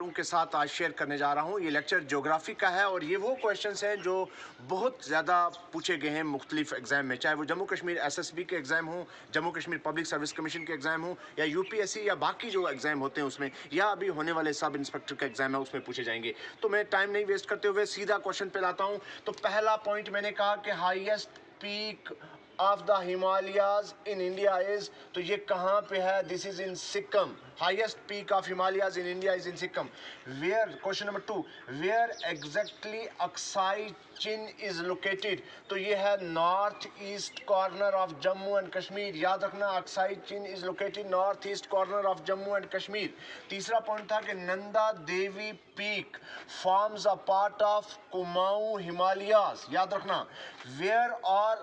लोगों के साथ आज शेयर करने जा रहा हूँ। ये लेक्चर ज्योग्राफी का है और ये वो क्वेश्चंस हैं जो बहुत ज़्यादा पूछे गए हैं मुख्तलिफ़ एग्ज़ाम में। चाहे वो जम्मू कश्मीर एसएसबी के एग्ज़ाम हो, Jammu Kashmir public service commission के एग्ज़ाम हो, या यूपीएससी या बाकी जो एग्ज़ाम होते हैं उसमें, या अभी होने वाले सब इंस्पेक्टर का एग्ज़ाम है, उसमें पूछे जाएँगे। तो मैं टाइम नहीं वेस्ट करते हुए सीधा क्वेश्चन पे लाता हूँ। तो पहला पॉइंट मैंने कहा कि highest peak of the Himalayas in India is तो ये कहाँ पे है? This is in Sikkim highest peak of Himalayas in India is in Sikkim. Where, question number two, where exactly Aksai Chin is located? तो ये है north east corner of Jammu and Kashmir. याद रखना Aksai Chin is located north east corner of Jammu and Kashmir. तीसरा point था कि Nanda Devi peak forms a part of Kumaon Himalayas. याद रखना where are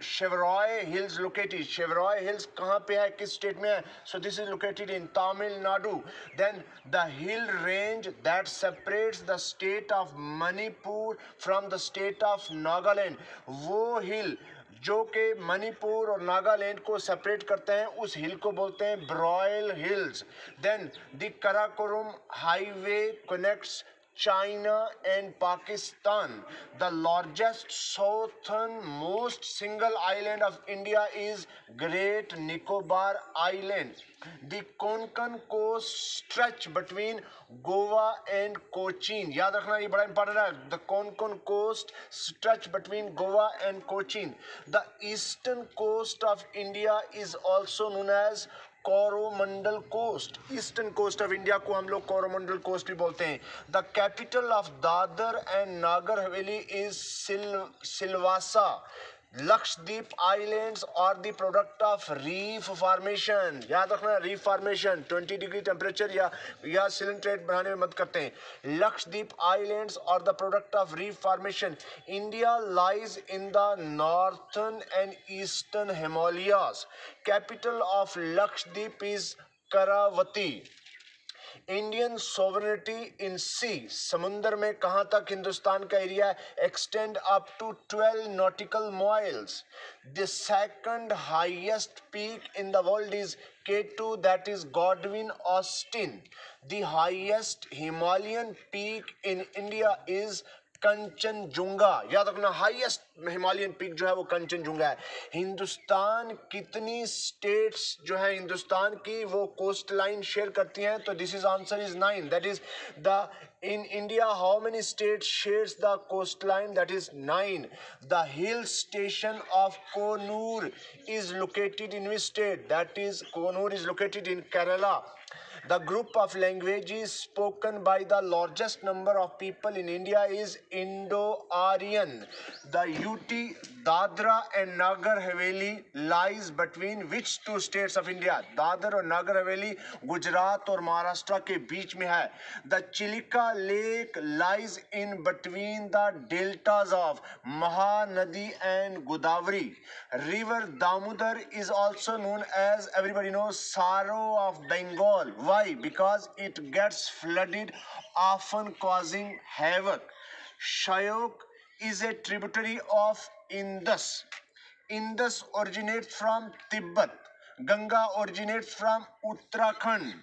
Chevroy Hills located? Chevroy Hills कहाँ पे है किस स्टेट में है? So this is located located in Tamil Nadu. Then the hill range that separates the state of Manipur from the state of Nagaland. वो hill जो कि मणिपुर और नागालैंड को सेपरेट करते हैं उस हिल को बोलते हैं Barail hills then the Karakoram highway connects China and Pakistan. The largest southernmost single island of India is Great Nicobar Island. The Konkan coast stretch between Goa and Cochin. याद रखना ये बड़ा इंपॉर्टेंट है The Konkan coast stretch between Goa and Cochin. The eastern coast of India is also known as Coromandel coast eastern coast of India को हम लोग Coromandel coast भी बोलते हैं। The capital of Dadra and Nagar Haveli is Sil, Silvassa. Lakshadweep islands और the product of reef formation याद रखना reef formation 20 degree temperature या या सिलेंट्रेट बनाने में मदद करते हैं। लक्षद्वीप आइलैंड्स और the product of reef formation India lies in the northern and eastern Himalayas. Capital of Lakshadweep is Kavaratti. Indian sovereignty in sea समुंदर में कहाँ तक हिंदुस्तान का area extend up to 12 nautical miles the second highest peak in the world is K2 that is Godwin, Austin. The highest Himalayan peak in India is Kanchenjunga याद रखना highest Himalayan peak जो है वो कंचन जुंगा है। हिंदुस्तान कितनी स्टेट्स जो है हिंदुस्तान की वो कोस्ट लाइन शेयर करती हैं? तो this is answer is nine that is the in India how many state shares the coast line that is nine the hill station of Coonoor is located in which state that is Coonoor is located in Kerala The group of languages spoken by the largest number of people in India is Indo-Aryan. The UT Dadra and Nagar Haveli lies between which two states of India? Dadra और Nagar Haveli Gujarat और महाराष्ट्र के बीच में है The Chilika Lake lies in between the deltas of Mahanadi and Godavari. River Damodar is also known as everybody knows Sorrow of Bengal. Why? Because it gets flooded, often causing havoc. Shyok is a tributary of Indus. Indus originates from Tibet. Ganga originates from Uttarakhand.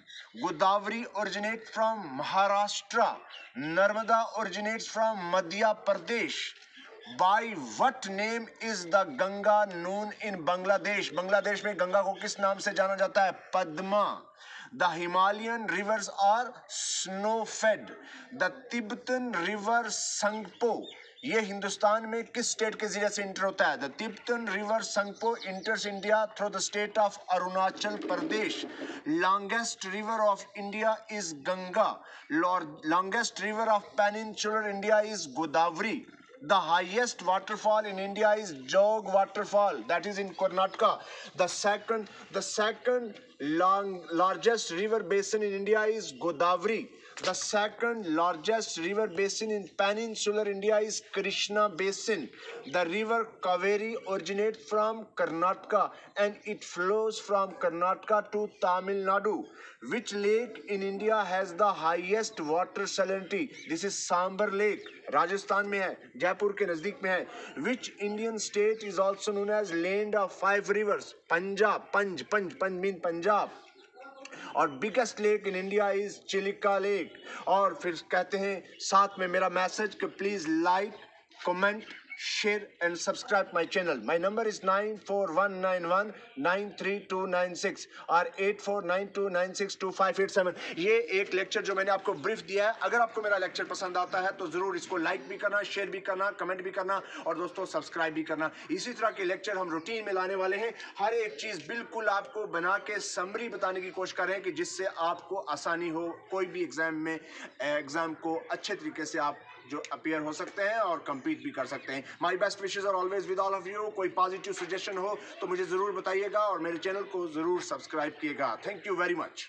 Godavari originates from Maharashtra. Narmada originates from Madhya Pradesh. By what name is the Ganga known in Bangladesh Bangladesh में गंगा को किस नाम से जाना जाता है? Padma. The Himalayan rivers are snowfed the The river Tsangpo ये हिंदुस्तान में किस स्टेट के ज़रिए से इंटर होता है? The Tibetan river Tsangpo enters India through the state of Arunachal Pradesh longest river of India is Ganga longest river of peninsular India is Godavari the highest waterfall in india is jog waterfall. That is in karnataka. The second the second long, largest river basin in india is godavari the second largest river basin in peninsular India is Krishna Basin. The river Kaveri originates from Karnataka and it flows from Karnataka to Tamil Nadu. Which lake in India has the highest water salinity? This is Sambar Lake. Rajasthan में है जयपुर के नज़दीक में है which Indian state is also known as land of five rivers Punjab पंज पंज पंज mean Punjab और biggest lake in India is Chilika lake और फिर कहते हैं, साथ में मेरा मैसेज कि please like comment share and subscribe my channel. My number is 9419193296 और 8492962587 ये एक लेक्चर जो मैंने आपको ब्रीफ दिया है। अगर आपको मेरा लेक्चर पसंद आता है तो ज़रूर इसको लाइक भी करना शेयर भी करना कमेंट भी करना और दोस्तों सब्सक्राइब भी करना। इसी तरह के लेक्चर हम रूटीन में लाने वाले हैं। हर एक चीज़ बिल्कुल आपको बना के समरी बताने की कोशिश कर कि जिससे आपको आसानी हो कोई भी एग्ज़ाम में एग्ज़ाम को अच्छे तरीके से आप जो अपियर हो सकते हैं और compete भी कर सकते हैं। My best wishes are always with all of you कोई पॉजिटिव सजेशन हो तो मुझे ज़रूर बताइएगा और मेरे चैनल को ज़रूर subscribe किएगा। Thank you very much